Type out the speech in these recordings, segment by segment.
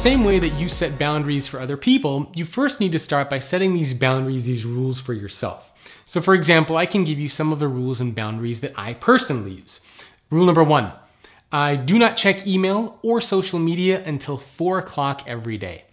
same way that you set boundaries for other people, you first need to start by setting these boundaries, these rules for yourself. So for example, I can give you some of the rules and boundaries that I personally use. Rule number one, I do not check email or social media until four o'clock every day.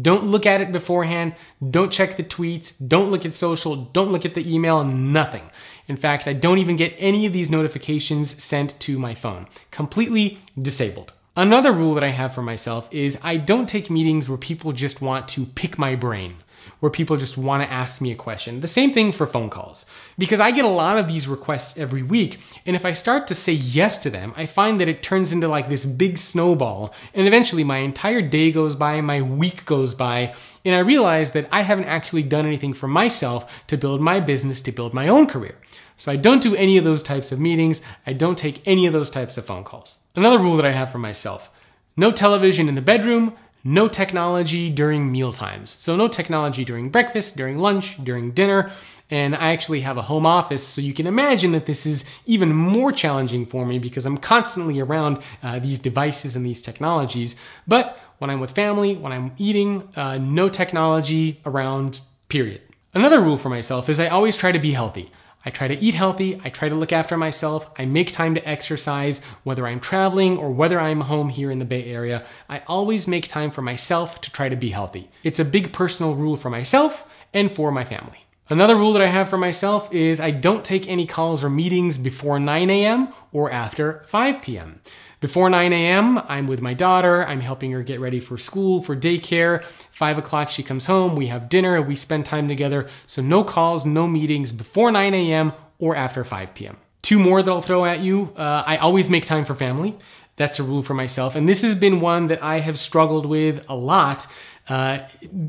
Don't look at it beforehand. Don't check the tweets. Don't look at social. Don't look at the email. Nothing. In fact, I don't even get any of these notifications sent to my phone. Completely disabled. Another rule that I have for myself is I don't take meetings where people just want to pick my brain where people just want to ask me a question. The same thing for phone calls, because I get a lot of these requests every week. And if I start to say yes to them, I find that it turns into like this big snowball. And eventually my entire day goes by, my week goes by, and I realize that I haven't actually done anything for myself to build my business, to build my own career. So I don't do any of those types of meetings. I don't take any of those types of phone calls. Another rule that I have for myself, no television in the bedroom, no technology during meal times. So no technology during breakfast, during lunch, during dinner. And I actually have a home office, so you can imagine that this is even more challenging for me because I'm constantly around uh, these devices and these technologies. But when I'm with family, when I'm eating, uh, no technology around, period. Another rule for myself is I always try to be healthy. I try to eat healthy, I try to look after myself, I make time to exercise, whether I'm traveling or whether I'm home here in the Bay Area. I always make time for myself to try to be healthy. It's a big personal rule for myself and for my family. Another rule that I have for myself is I don't take any calls or meetings before 9 a.m. or after 5 p.m. Before 9 a.m., I'm with my daughter. I'm helping her get ready for school, for daycare. 5 o'clock, she comes home. We have dinner. We spend time together. So no calls, no meetings before 9 a.m. or after 5 p.m. Two more that I'll throw at you. Uh, I always make time for family. That's a rule for myself. And this has been one that I have struggled with a lot. Uh,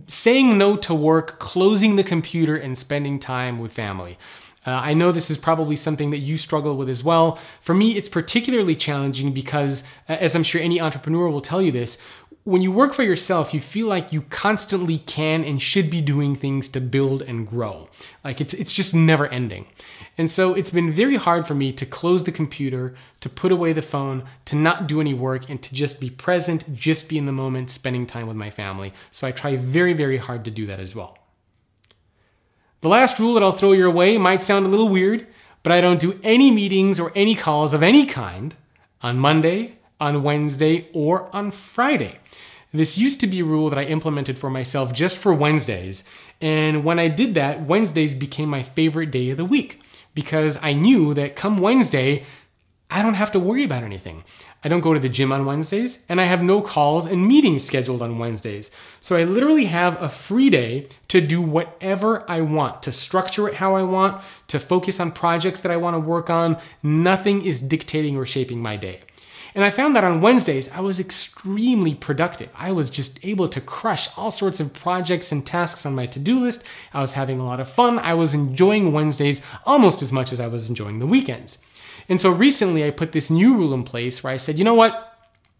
saying no to work, closing the computer, and spending time with family. Uh, I know this is probably something that you struggle with as well. For me, it's particularly challenging because, uh, as I'm sure any entrepreneur will tell you this, when you work for yourself, you feel like you constantly can and should be doing things to build and grow. Like it's it's just never ending. And so it's been very hard for me to close the computer, to put away the phone, to not do any work and to just be present, just be in the moment, spending time with my family. So I try very very hard to do that as well. The last rule that I'll throw your way might sound a little weird, but I don't do any meetings or any calls of any kind on Monday, on Wednesday, or on Friday. This used to be a rule that I implemented for myself just for Wednesdays. And when I did that, Wednesdays became my favorite day of the week because I knew that come Wednesday, I don't have to worry about anything. I don't go to the gym on Wednesdays, and I have no calls and meetings scheduled on Wednesdays. So I literally have a free day to do whatever I want, to structure it how I want, to focus on projects that I want to work on. Nothing is dictating or shaping my day. And I found that on Wednesdays, I was extremely productive. I was just able to crush all sorts of projects and tasks on my to do list. I was having a lot of fun. I was enjoying Wednesdays almost as much as I was enjoying the weekends. And so recently I put this new rule in place where I said, you know what?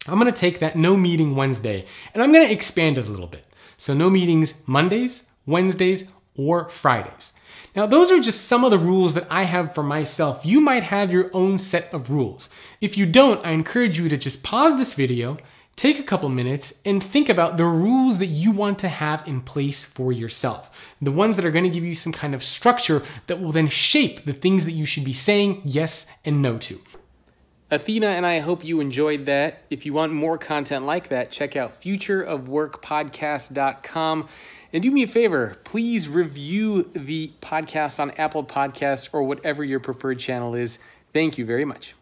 I'm gonna take that no meeting Wednesday and I'm gonna expand it a little bit. So no meetings Mondays, Wednesdays, or Fridays. Now, those are just some of the rules that I have for myself. You might have your own set of rules. If you don't, I encourage you to just pause this video, take a couple minutes and think about the rules that you want to have in place for yourself. The ones that are going to give you some kind of structure that will then shape the things that you should be saying yes and no to. Athena and I hope you enjoyed that. If you want more content like that, check out futureofworkpodcast.com. And do me a favor, please review the podcast on Apple Podcasts or whatever your preferred channel is. Thank you very much.